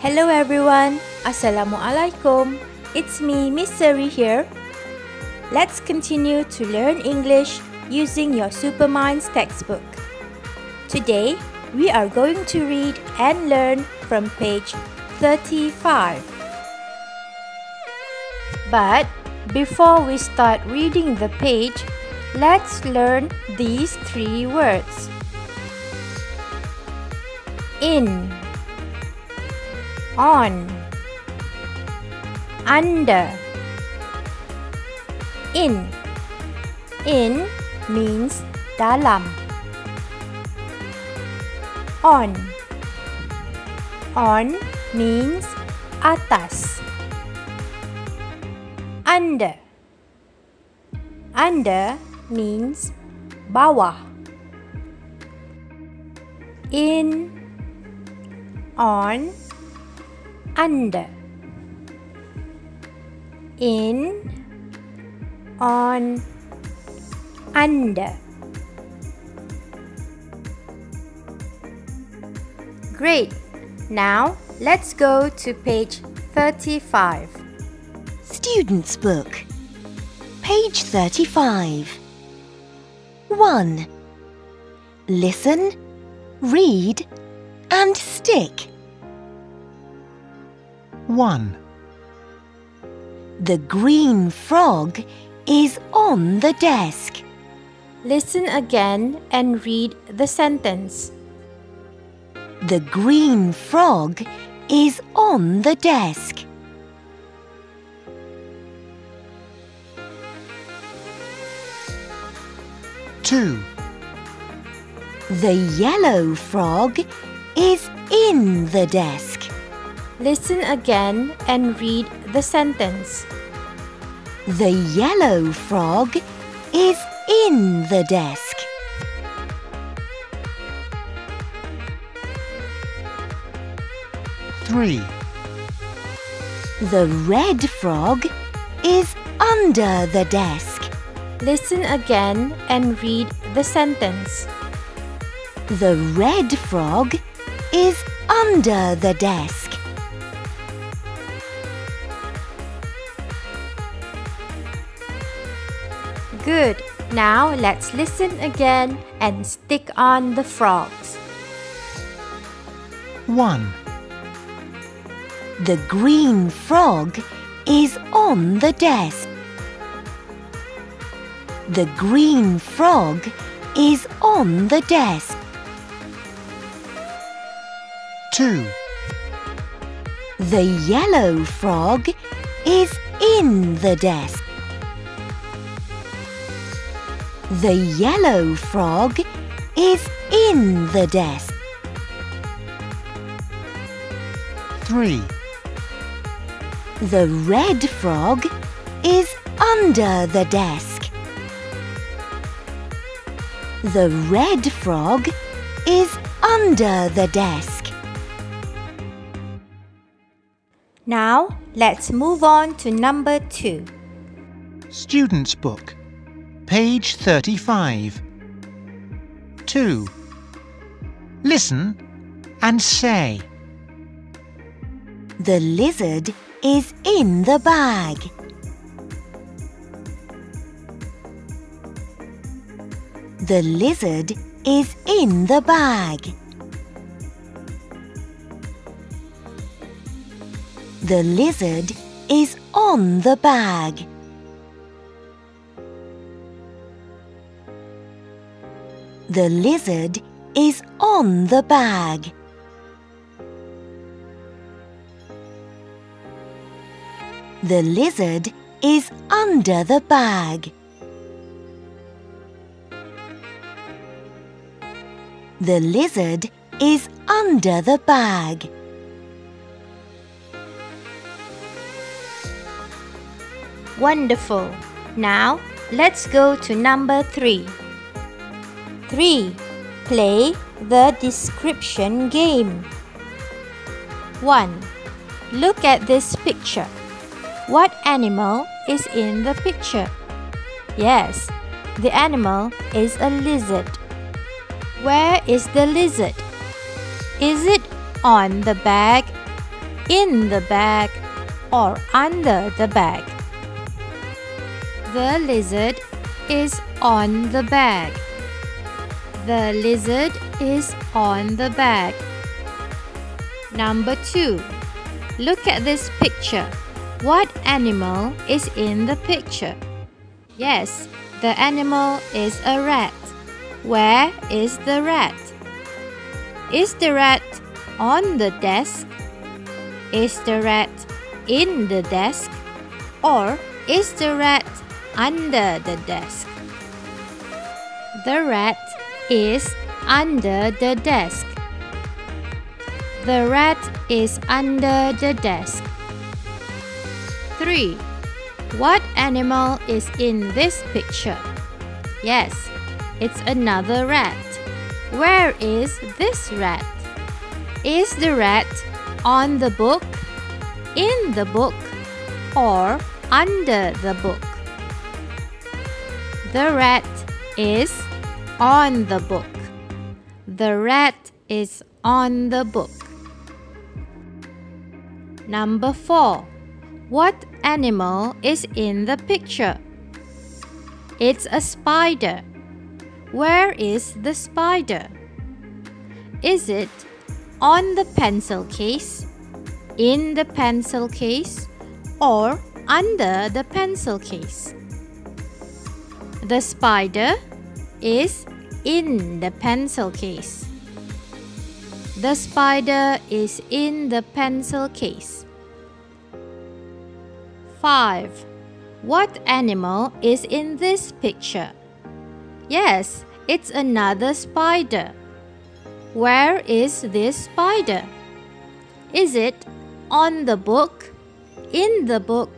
Hello everyone, Assalamualaikum. It's me, Miss Seri here. Let's continue to learn English using your Superminds textbook. Today, we are going to read and learn from page 35. But before we start reading the page, let's learn these three words. In on under in. In means dalam. On on means atas. Under under means bawah. In on under in on under Great! Now let's go to page 35. Student's Book, page 35. 1. Listen, read, and stick. 1. The green frog is on the desk. Listen again and read the sentence. The green frog is on the desk. Two. The yellow frog is in the desk. Listen again and read the sentence. The yellow frog is in the desk. Three. The red frog is under the desk. Listen again and read the sentence. The red frog is under the desk. Good. Now let's listen again and stick on the frogs. 1. The green frog is on the desk. The green frog is on the desk. 2. The yellow frog is in the desk. The yellow frog is in the desk. 3. The red frog is under the desk. The red frog is under the desk. Now let's move on to number two. Student's Book, page 35. 2. Listen and say. The lizard is in the bag. The lizard is in the bag. The lizard is on the bag. The lizard is on the bag. The lizard is under the bag. The lizard is under the bag. Wonderful. Now let's go to number three. 3. Play the description game. 1. Look at this picture. What animal is in the picture? Yes, the animal is a lizard. Where is the lizard? Is it on the bag in the bag or under the bag? The lizard is on the bag. The lizard is on the bag. Number 2. Look at this picture. What animal is in the picture? Yes, the animal is a rat. Where is the rat? Is the rat on the desk? Is the rat in the desk? Or is the rat under the desk? The rat is under the desk. The rat is under the desk. 3. What animal is in this picture? Yes, it's another rat. Where is this rat? Is the rat on the book, in the book, or under the book? The rat is on the book. The rat is on the book. Number 4. What animal is in the picture? It's a spider. Where is the spider? Is it on the pencil case, in the pencil case, or under the pencil case? The spider is in the pencil case. The spider is in the pencil case. 5. What animal is in this picture? Yes, it's another spider. Where is this spider? Is it on the book, in the book,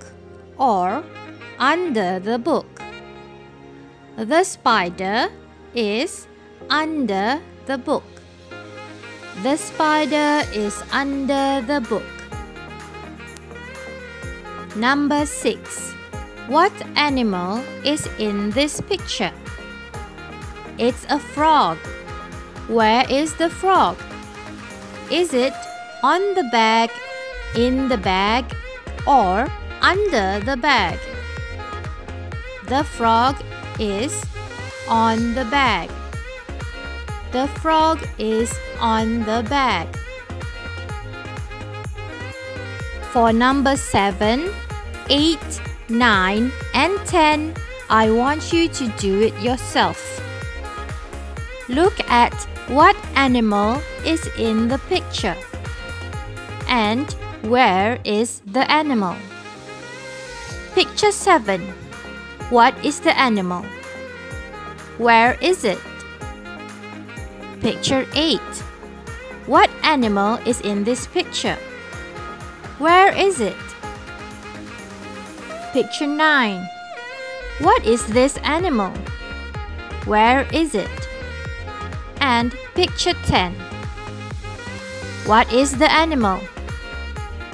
or under the book? The spider is under the book. The spider is under the book. Number 6. What animal is in this picture? It's a frog. Where is the frog? Is it on the bag, in the bag, or under the bag? The frog is on the bag. The frog is on the bag. For number 7, 8, 9 and 10, I want you to do it yourself. Look at what animal is in the picture and where is the animal. Picture 7. What is the animal? Where is it? Picture 8. What animal is in this picture? Where is it? Picture 9. What is this animal? Where is it? And picture 10. What is the animal?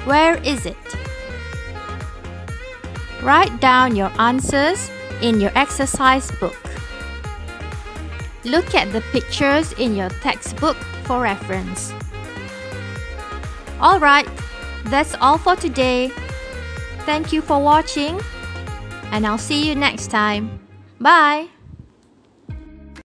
Where is it? Write down your answers in your exercise book. Look at the pictures in your textbook for reference. Alright, that's all for today. Thank you for watching and I'll see you next time. Bye!